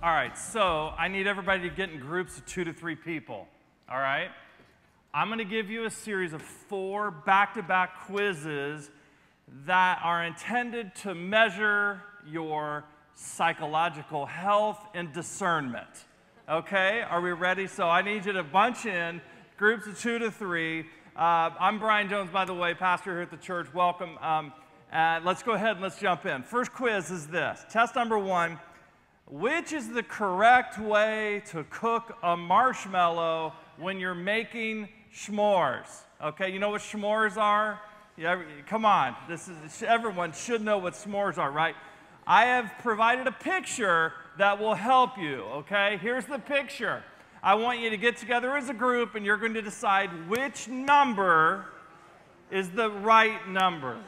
All right, so I need everybody to get in groups of two to three people. All right? I'm going to give you a series of four back to back quizzes that are intended to measure your psychological health and discernment. Okay? Are we ready? So I need you to bunch in groups of two to three. Uh, I'm Brian Jones, by the way, pastor here at the church. Welcome. Um, uh, let's go ahead and let's jump in. First quiz is this test number one Which is the correct way to cook a marshmallow when you're making s'mores? Okay, you know what s'mores are? Yeah, come on, this is everyone should know what s'mores are, right? I have provided a picture that will help you, okay? Here's the picture. I want you to get together as a group and you're going to decide which number is the right number.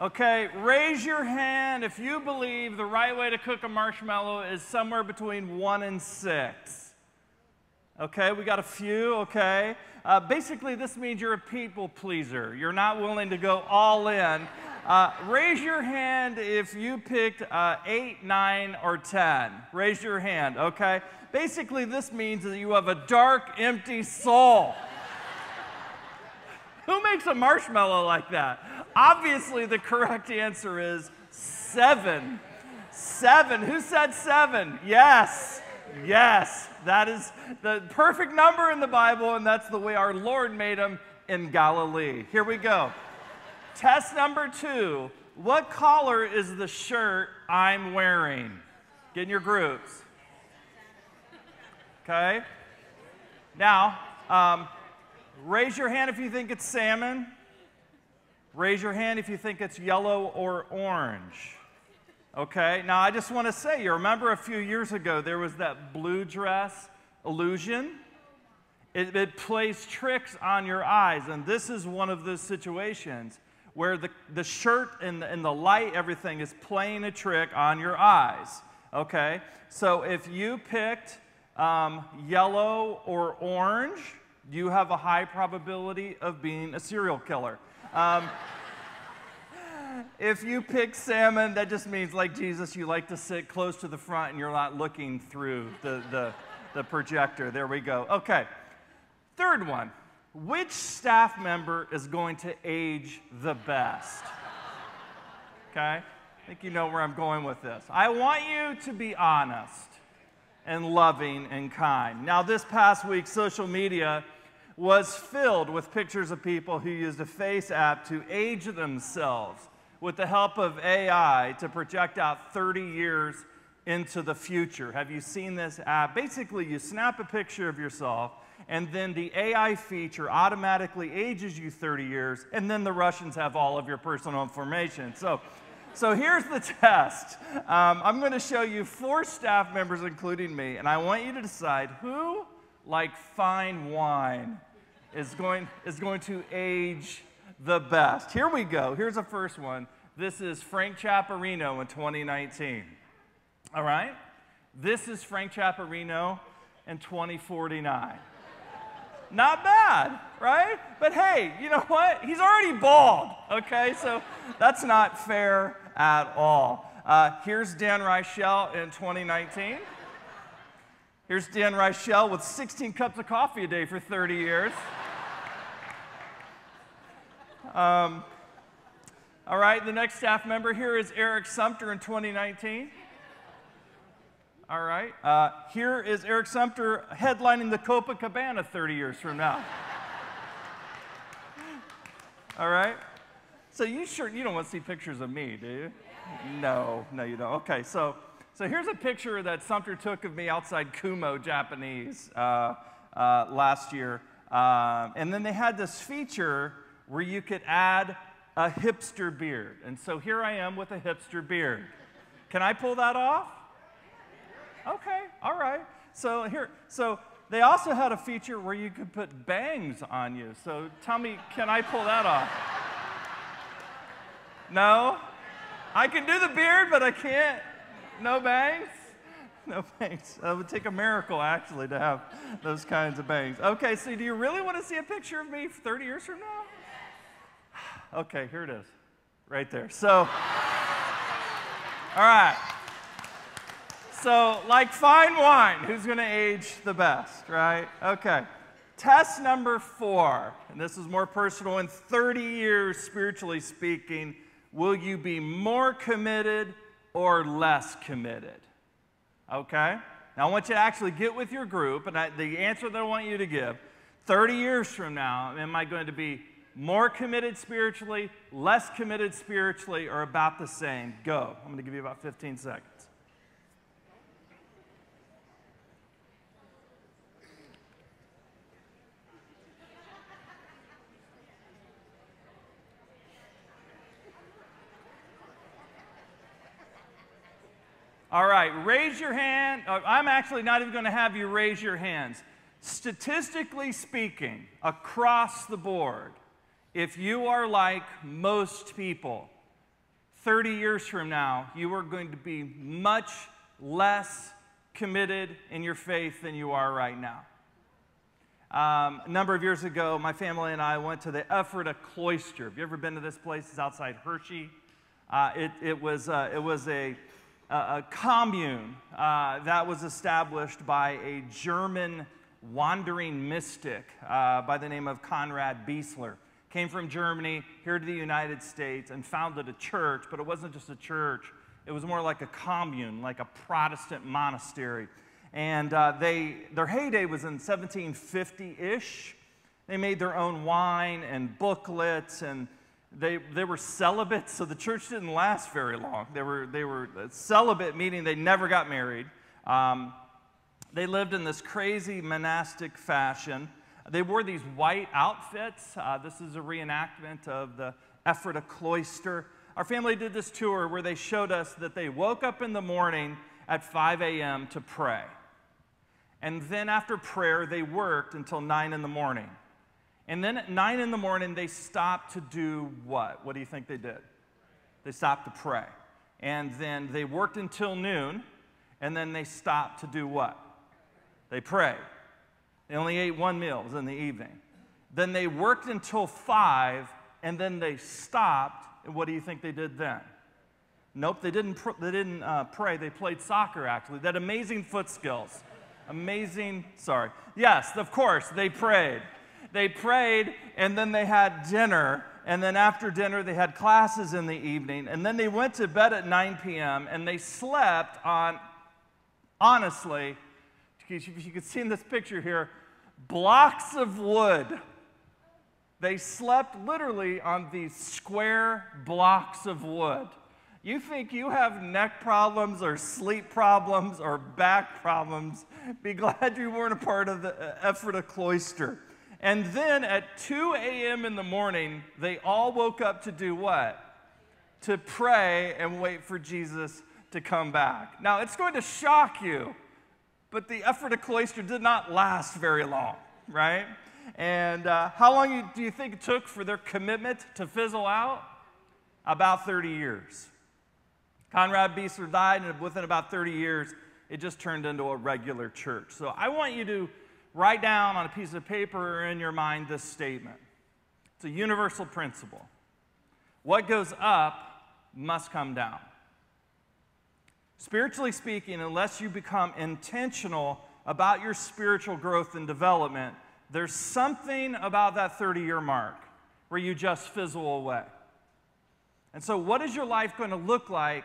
Okay, raise your hand if you believe the right way to cook a marshmallow is somewhere between one and six. Okay, we got a few, okay. Uh, basically, this means you're a people pleaser. You're not willing to go all in. Uh, raise your hand if you picked uh, 8, 9, or 10. Raise your hand, okay? Basically, this means that you have a dark, empty soul. Who makes a marshmallow like that? Obviously, the correct answer is seven. Seven. Who said seven? Yes. Yes. That is the perfect number in the Bible, and that's the way our Lord made them in Galilee. Here we go. Test number two What color is the shirt I'm wearing? Get in your groups. Okay? Now, um, raise your hand if you think it's salmon. Raise your hand if you think it's yellow or orange. Okay, now I just want to say, you remember a few years ago there was that blue dress illusion? It, it plays tricks on your eyes, and this is one of those situations where the, the shirt and the, and the light, everything is playing a trick on your eyes. Okay, so if you picked um, yellow or orange, you have a high probability of being a serial killer. Um, if you pick salmon, that just means, like Jesus, you like to sit close to the front and you're not looking through the, the, the projector. There we go. Okay. Third one which staff member is going to age the best? Okay? I think you know where I'm going with this. I want you to be honest and loving and kind. Now, this past week, social media was filled with pictures of people who used a face app to age themselves with the help of AI to project out 30 years into the future. Have you seen this app? Basically, you snap a picture of yourself, and then the AI feature automatically ages you 30 years, and then the Russians have all of your personal information. So, so here's the test. Um, I'm going to show you four staff members, including me, and I want you to decide who, like fine wine, is going, is going to age the best. Here we go. Here's the first one. This is Frank Chaparino in 2019. All right? This is Frank Chaparino in 2049. Not bad, right? But hey, you know what? He's already bald, okay? So that's not fair at all. Uh, here's Dan Reichel in 2019. Here's Dan Reichel with 16 cups of coffee a day for 30 years. Um, all right, the next staff member here is Eric Sumter in 2019. All right, uh, here is Eric Sumter headlining the Copacabana 30 years from now. All right, so you sure you don't want to see pictures of me, do you? No, no, you don't. Okay, so so here's a picture that Sumter took of me outside Kumo, Japanese, uh, uh, last year, um, and then they had this feature where you could add a hipster beard. And so here I am with a hipster beard. Can I pull that off? Okay, all right. So here, so they also had a feature where you could put bangs on you. So tell me, can I pull that off? No? I can do the beard, but I can't. No bangs? No bangs. It would take a miracle, actually, to have those kinds of bangs. Okay, so do you really want to see a picture of me 30 years from now? Okay, here it is. Right there. So, all right. So, like fine wine, who's going to age the best, right? Okay. Test number four, and this is more personal. In 30 years, spiritually speaking, will you be more committed or less committed? Okay? Now, I want you to actually get with your group, and I, the answer that I want you to give 30 years from now, am I going to be more committed spiritually, less committed spiritually, or about the same? Go. I'm going to give you about 15 seconds. All right, raise your hand. Uh, I'm actually not even going to have you raise your hands. Statistically speaking, across the board, if you are like most people, 30 years from now, you are going to be much less committed in your faith than you are right now. Um, a number of years ago, my family and I went to the Ephrata Cloister. Have you ever been to this place? It's outside Hershey. Uh, it, it, was, uh, it was a a commune uh, that was established by a German wandering mystic uh, by the name of Conrad Beissel. Came from Germany here to the United States and founded a church, but it wasn't just a church, it was more like a commune, like a Protestant monastery. And uh, they, their heyday was in 1750 ish. They made their own wine and booklets and they, they were celibate, so the church didn't last very long. They were, they were celibate, meaning they never got married. Um, they lived in this crazy monastic fashion. They wore these white outfits. Uh, this is a reenactment of the Ephrata cloister. Our family did this tour where they showed us that they woke up in the morning at 5 a.m. to pray. And then after prayer, they worked until 9 in the morning. And then at nine in the morning, they stopped to do what? What do you think they did? They stopped to pray. And then they worked until noon, and then they stopped to do what? They prayed. They only ate one meal, in the evening. Then they worked until five, and then they stopped. And what do you think they did then? Nope, they didn't, pr- they didn't uh, pray. They played soccer, actually. That amazing foot skills. Amazing, sorry. Yes, of course, they prayed they prayed, and then they had dinner. And then after dinner, they had classes in the evening. And then they went to bed at 9 p.m. and they slept on, honestly, you can see in this picture here, blocks of wood. They slept literally on these square blocks of wood. You think you have neck problems or sleep problems or back problems, be glad you weren't a part of the uh, Ephrata cloister. And then at 2 a.m. in the morning, they all woke up to do what? To pray and wait for Jesus to come back. Now, it's going to shock you, but the Ephrata cloister did not last very long, right? And uh, how long do you think it took for their commitment to fizzle out? About 30 years. Conrad Beissel died, and within about 30 years, it just turned into a regular church. So I want you to write down on a piece of paper or in your mind this statement. It's a universal principle. What goes up must come down. Spiritually speaking, unless you become intentional about your spiritual growth and development, there's something about that 30 year mark where you just fizzle away. And so, what is your life going to look like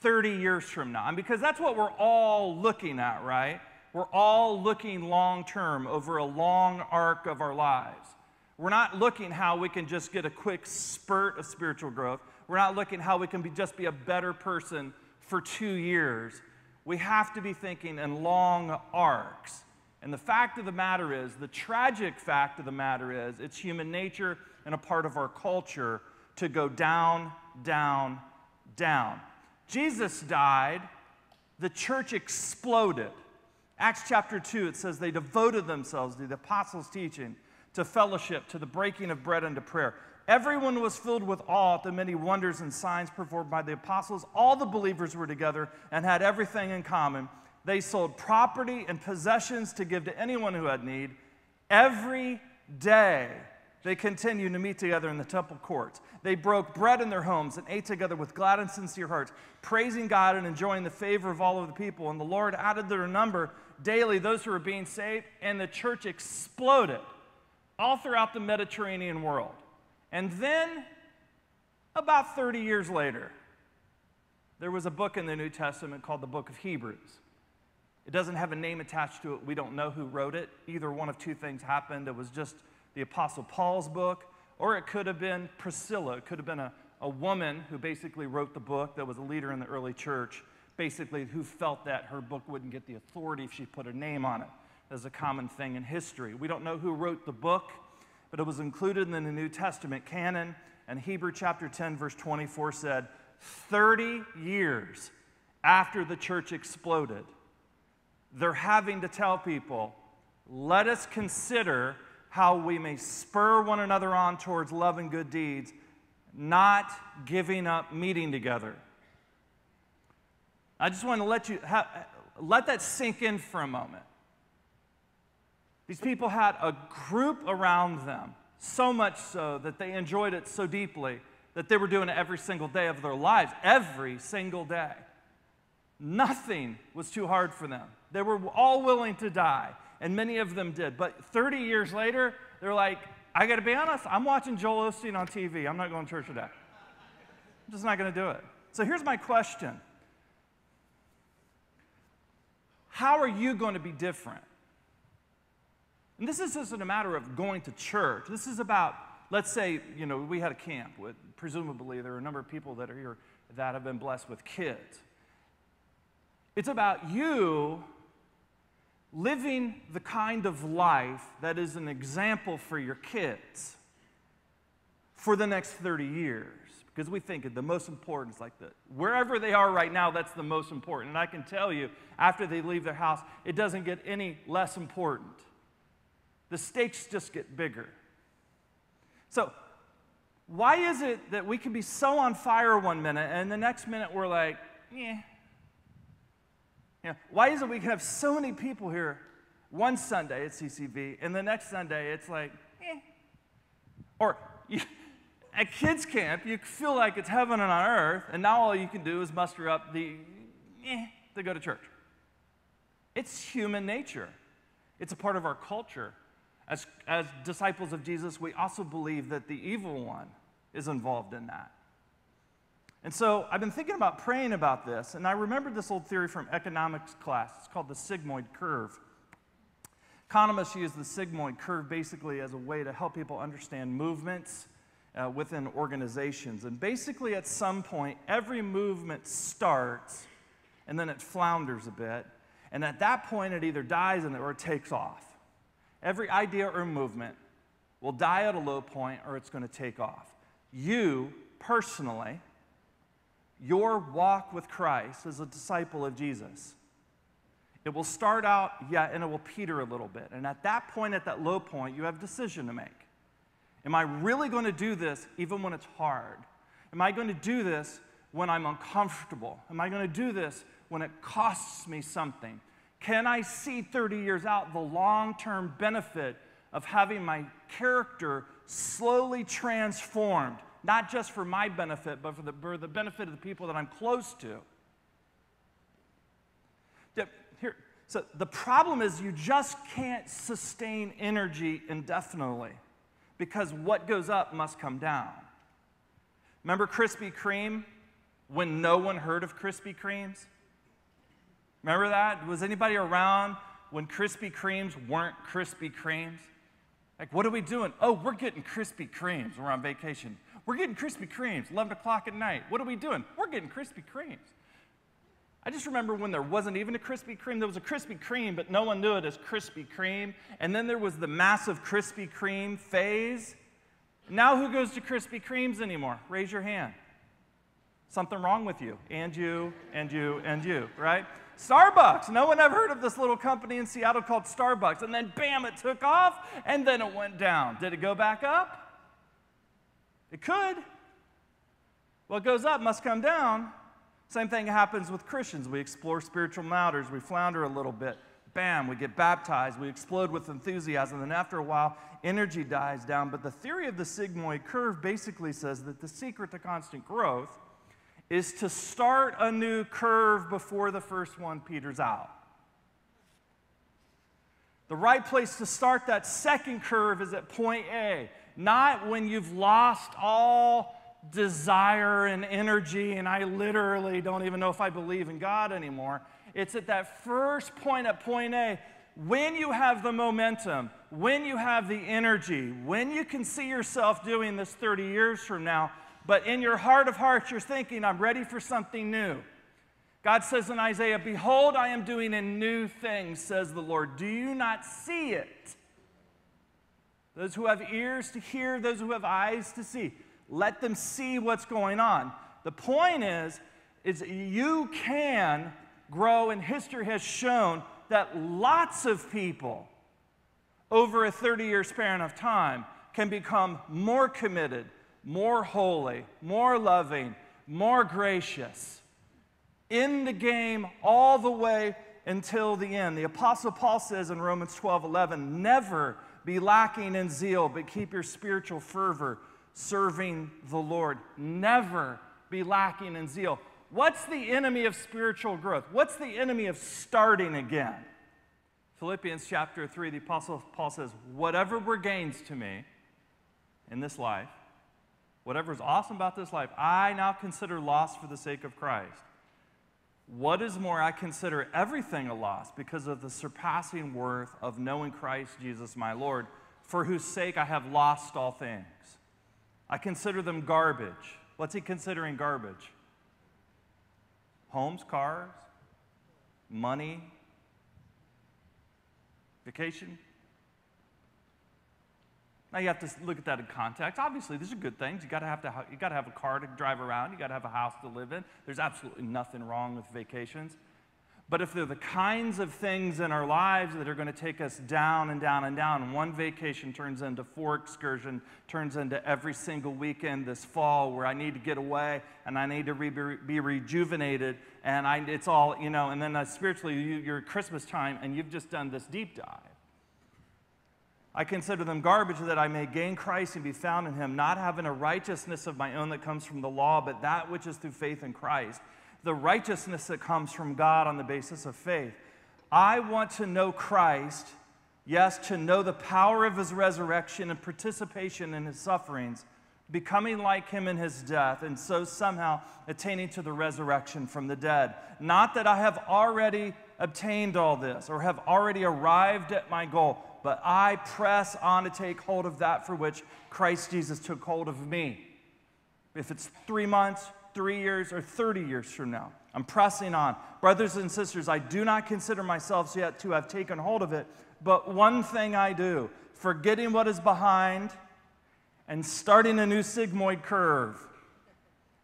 30 years from now? And because that's what we're all looking at, right? We're all looking long term over a long arc of our lives. We're not looking how we can just get a quick spurt of spiritual growth. We're not looking how we can be, just be a better person for two years. We have to be thinking in long arcs. And the fact of the matter is, the tragic fact of the matter is, it's human nature and a part of our culture to go down, down, down. Jesus died, the church exploded. Acts chapter 2, it says they devoted themselves to the apostles' teaching, to fellowship, to the breaking of bread, and to prayer. Everyone was filled with awe at the many wonders and signs performed by the apostles. All the believers were together and had everything in common. They sold property and possessions to give to anyone who had need. Every day They continued to meet together in the temple courts. They broke bread in their homes and ate together with glad and sincere hearts, praising God and enjoying the favor of all of the people. And the Lord added to their number daily those who were being saved, and the church exploded all throughout the Mediterranean world. And then, about 30 years later, there was a book in the New Testament called the Book of Hebrews. It doesn't have a name attached to it. We don't know who wrote it. Either one of two things happened. It was just the Apostle Paul's book, or it could have been Priscilla. It could have been a, a woman who basically wrote the book that was a leader in the early church, basically, who felt that her book wouldn't get the authority if she put a name on it. That's a common thing in history. We don't know who wrote the book, but it was included in the New Testament canon. And Hebrew chapter 10, verse 24 said, 30 years after the church exploded, they're having to tell people, let us consider how we may spur one another on towards love and good deeds, not giving up meeting together. I just want to let you have, let that sink in for a moment. These people had a group around them, so much so that they enjoyed it so deeply that they were doing it every single day of their lives, every single day. Nothing was too hard for them. They were all willing to die and many of them did. But 30 years later, they're like, I got to be honest, I'm watching Joel Osteen on TV. I'm not going to church today. I'm just not going to do it. So here's my question How are you going to be different? And this isn't a matter of going to church. This is about, let's say, you know, we had a camp with, presumably, there are a number of people that are here that have been blessed with kids. It's about you living the kind of life that is an example for your kids for the next 30 years. Because we think the most important is like the wherever they are right now, that's the most important. And I can tell you, after they leave their house, it doesn't get any less important. The stakes just get bigger. So, why is it that we can be so on fire one minute and the next minute we're like, yeah, you know, why is it we can have so many people here one Sunday at CCV and the next Sunday it's like, eh. Or you, at kids' camp, you feel like it's heaven and on earth, and now all you can do is muster up the eh to go to church. It's human nature, it's a part of our culture. As, as disciples of Jesus, we also believe that the evil one is involved in that. And so I've been thinking about praying about this, and I remembered this old theory from economics class. It's called the sigmoid curve. Economists use the sigmoid curve basically as a way to help people understand movements uh, within organizations. And basically, at some point, every movement starts and then it flounders a bit. And at that point, it either dies or it takes off. Every idea or movement will die at a low point or it's going to take off. You, personally, your walk with Christ as a disciple of Jesus. It will start out, yeah, and it will peter a little bit. And at that point, at that low point, you have a decision to make. Am I really going to do this even when it's hard? Am I going to do this when I'm uncomfortable? Am I going to do this when it costs me something? Can I see 30 years out the long term benefit of having my character slowly transformed not just for my benefit, but for the, for the benefit of the people that I'm close to. Here, so the problem is you just can't sustain energy indefinitely because what goes up must come down. Remember Krispy Kreme when no one heard of Krispy Kremes? Remember that? Was anybody around when Krispy Kremes weren't Krispy Kremes? Like, what are we doing? Oh, we're getting Krispy Kremes. We're on vacation. We're getting Krispy Kremes, 11 o'clock at night. What are we doing? We're getting Krispy Kremes. I just remember when there wasn't even a Krispy Kreme. There was a Krispy Kreme, but no one knew it as Krispy Kreme. And then there was the massive Krispy Kreme phase. Now, who goes to Krispy Kremes anymore? Raise your hand. Something wrong with you, and you, and you, and you, right? Starbucks. No one ever heard of this little company in Seattle called Starbucks. And then, bam, it took off, and then it went down. Did it go back up? It could. What goes up must come down. Same thing happens with Christians. We explore spiritual matters, we flounder a little bit. bam, we get baptized, we explode with enthusiasm, and after a while, energy dies down. But the theory of the sigmoid curve basically says that the secret to constant growth is to start a new curve before the first one peters out. The right place to start that second curve is at point A, not when you've lost all desire and energy, and I literally don't even know if I believe in God anymore. It's at that first point at point A, when you have the momentum, when you have the energy, when you can see yourself doing this 30 years from now, but in your heart of hearts, you're thinking, I'm ready for something new. God says in Isaiah, Behold, I am doing a new thing, says the Lord. Do you not see it? Those who have ears to hear, those who have eyes to see, let them see what's going on. The point is, is you can grow, and history has shown that lots of people over a 30 year span of time can become more committed, more holy, more loving, more gracious in the game all the way until the end. The Apostle Paul says in Romans 12 11, never be lacking in zeal, but keep your spiritual fervor serving the Lord. Never be lacking in zeal. What's the enemy of spiritual growth? What's the enemy of starting again? Philippians chapter 3, the Apostle Paul says, Whatever were gains to me in this life, whatever is awesome about this life, I now consider loss for the sake of Christ. What is more, I consider everything a loss because of the surpassing worth of knowing Christ Jesus my Lord, for whose sake I have lost all things. I consider them garbage. What's he considering garbage? Homes, cars, money, vacation. Now you have to look at that in context. Obviously, these are good things. You got to have to you got to have a car to drive around. You got to have a house to live in. There's absolutely nothing wrong with vacations. But if they're the kinds of things in our lives that are going to take us down and down and down, one vacation turns into four excursion, turns into every single weekend this fall where I need to get away and I need to re- be rejuvenated, and I, it's all, you know, and then uh, spiritually, you, you're Christmas time and you've just done this deep dive. I consider them garbage that I may gain Christ and be found in him, not having a righteousness of my own that comes from the law, but that which is through faith in Christ the righteousness that comes from God on the basis of faith. I want to know Christ, yes, to know the power of his resurrection and participation in his sufferings, becoming like him in his death, and so somehow attaining to the resurrection from the dead. Not that I have already obtained all this or have already arrived at my goal, but I press on to take hold of that for which Christ Jesus took hold of me. If it's three months, three years, or 30 years from now. I'm pressing on. Brothers and sisters, I do not consider myself yet to have taken hold of it, but one thing I do, forgetting what is behind and starting a new sigmoid curve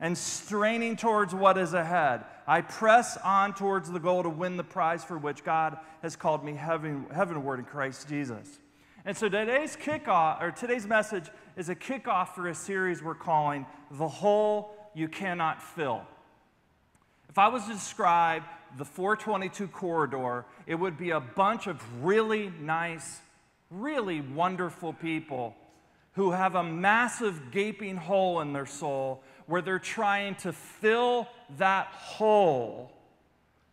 and straining towards what is ahead. I press on towards the goal to win the prize for which God has called me heaven, heavenward in Christ Jesus. And so today's kickoff, or today's message, is a kickoff for a series we're calling The Hole you cannot fill. If I was to describe the 422 corridor, it would be a bunch of really nice, really wonderful people who have a massive gaping hole in their soul where they're trying to fill that hole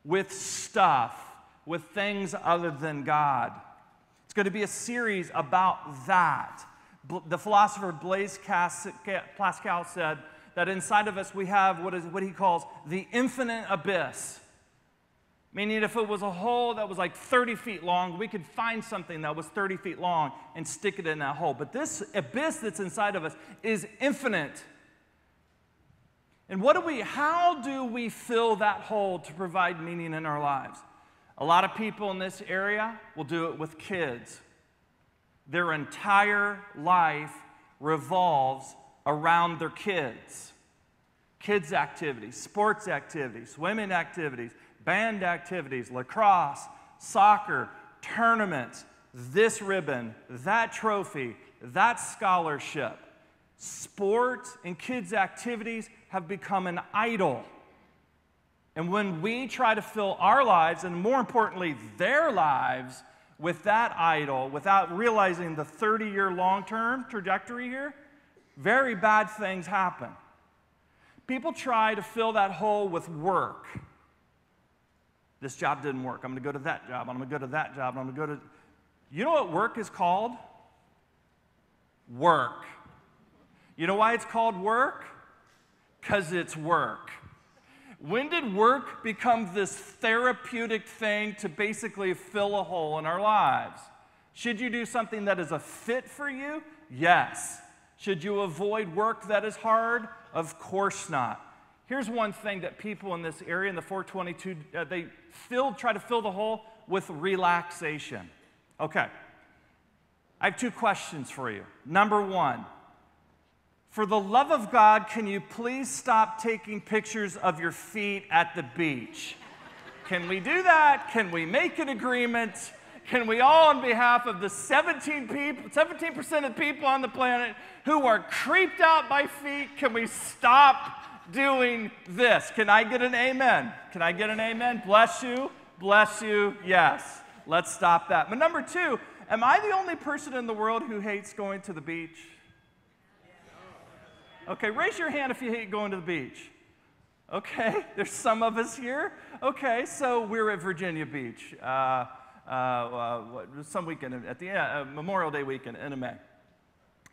with stuff, with things other than God. It's going to be a series about that. The philosopher Blaise Pascal said, that inside of us we have what, is, what he calls the infinite abyss. Meaning, if it was a hole that was like 30 feet long, we could find something that was 30 feet long and stick it in that hole. But this abyss that's inside of us is infinite. And what do we, how do we fill that hole to provide meaning in our lives? A lot of people in this area will do it with kids. Their entire life revolves around their kids. Kids' activities, sports activities, swimming activities, band activities, lacrosse, soccer, tournaments, this ribbon, that trophy, that scholarship. Sports and kids' activities have become an idol. And when we try to fill our lives, and more importantly, their lives, with that idol without realizing the 30 year long term trajectory here, very bad things happen. People try to fill that hole with work. This job didn't work. I'm going to go to that job. I'm going to go to that job. I'm going to go to. You know what work is called? Work. You know why it's called work? Because it's work. When did work become this therapeutic thing to basically fill a hole in our lives? Should you do something that is a fit for you? Yes. Should you avoid work that is hard? Of course not. Here's one thing that people in this area in the 422 uh, they fill try to fill the hole with relaxation. Okay. I have two questions for you. Number 1, for the love of God, can you please stop taking pictures of your feet at the beach? Can we do that? Can we make an agreement? Can we all, on behalf of the 17 people, 17% of people on the planet who are creeped out by feet, can we stop doing this? Can I get an amen? Can I get an amen? Bless you, bless you, yes. Let's stop that. But number two, am I the only person in the world who hates going to the beach? Okay, raise your hand if you hate going to the beach. Okay, there's some of us here. Okay, so we're at Virginia Beach uh, some weekend at the uh, Memorial Day weekend in May.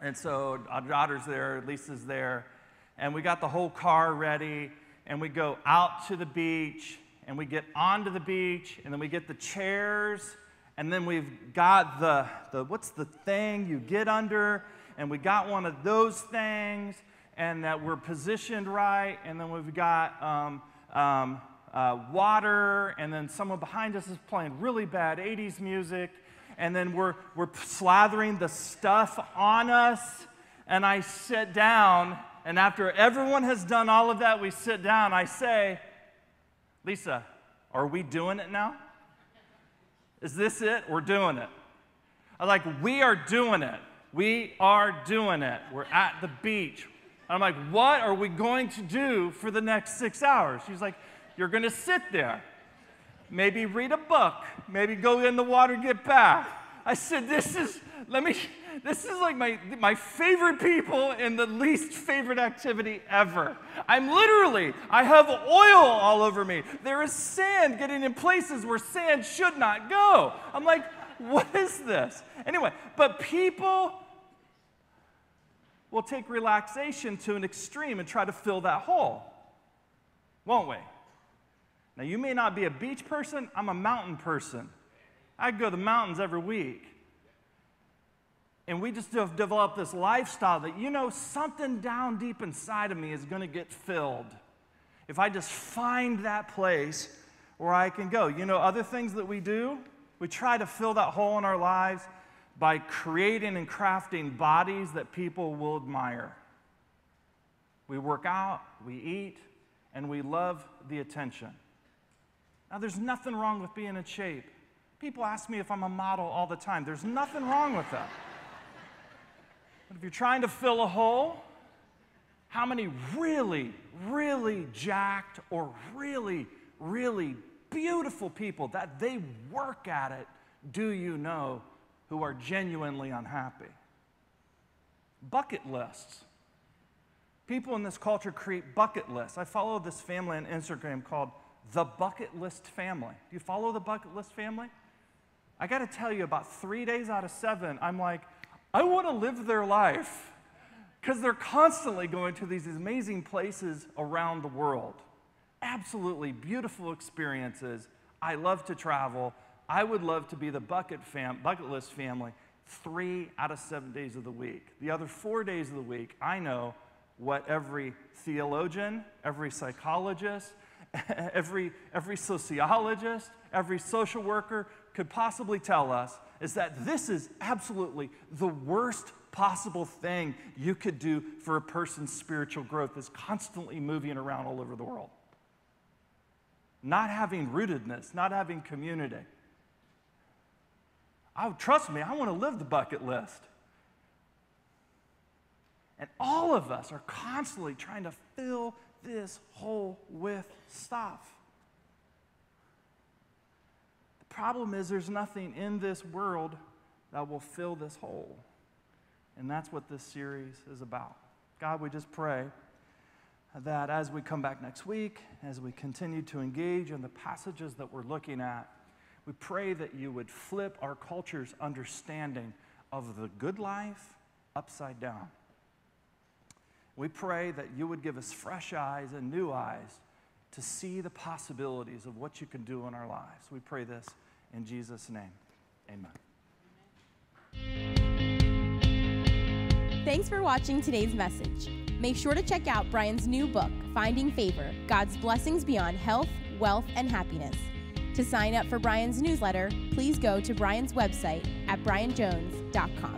And so our daughter's there, Lisa's there, and we got the whole car ready, and we go out to the beach, and we get onto the beach, and then we get the chairs, and then we've got the, the what's the thing you get under, and we got one of those things, and that we're positioned right, and then we've got um, um, uh, water, and then someone behind us is playing really bad 80s music, and then we're, we're slathering the stuff on us, and I sit down, and after everyone has done all of that, we sit down. I say, Lisa, are we doing it now? Is this it? We're doing it. I'm like, we are doing it. We are doing it. We're at the beach. I'm like, what are we going to do for the next six hours? She's like, you're going to sit there. Maybe read a book. Maybe go in the water, get back. I said, this is, let me, this is like my, my favorite people and the least favorite activity ever. I'm literally, I have oil all over me. There is sand getting in places where sand should not go. I'm like, what is this? Anyway, but people we'll take relaxation to an extreme and try to fill that hole, won't we? Now, you may not be a beach person, I'm a mountain person. I go to the mountains every week. And we just have developed this lifestyle that, you know, something down deep inside of me is going to get filled. If I just find that place where I can go. You know, other things that we do, we try to fill that hole in our lives by creating and crafting bodies that people will admire. We work out, we eat, and we love the attention. Now, there's nothing wrong with being in shape. People ask me if I'm a model all the time. There's nothing wrong with that. But if you're trying to fill a hole, how many really, really jacked or really, really beautiful people that they work at it do you know who are genuinely unhappy. Bucket lists. People in this culture create bucket lists. I follow this family on Instagram called the Bucket List Family. Do you follow the Bucket List Family? I got to tell you, about three days out of seven, I'm like, I want to live their life because they're constantly going to these amazing places around the world. Absolutely beautiful experiences. I love to travel. I would love to be the bucket, fam- bucket list family three out of seven days of the week. The other four days of the week, I know what every theologian, every psychologist, every, every sociologist, every social worker could possibly tell us is that this is absolutely the worst possible thing you could do for a person's spiritual growth is constantly moving around all over the world. Not having rootedness, not having community. Oh, trust me, I want to live the bucket list. And all of us are constantly trying to fill this hole with stuff. The problem is, there's nothing in this world that will fill this hole. And that's what this series is about. God, we just pray that as we come back next week, as we continue to engage in the passages that we're looking at, we pray that you would flip our culture's understanding of the good life upside down. We pray that you would give us fresh eyes and new eyes to see the possibilities of what you can do in our lives. We pray this in Jesus' name. Amen. Thanks for watching today's message. Make sure to check out Brian's new book, Finding Favor God's Blessings Beyond Health, Wealth, and Happiness. To sign up for Brian's newsletter, please go to Brian's website at brianjones.com.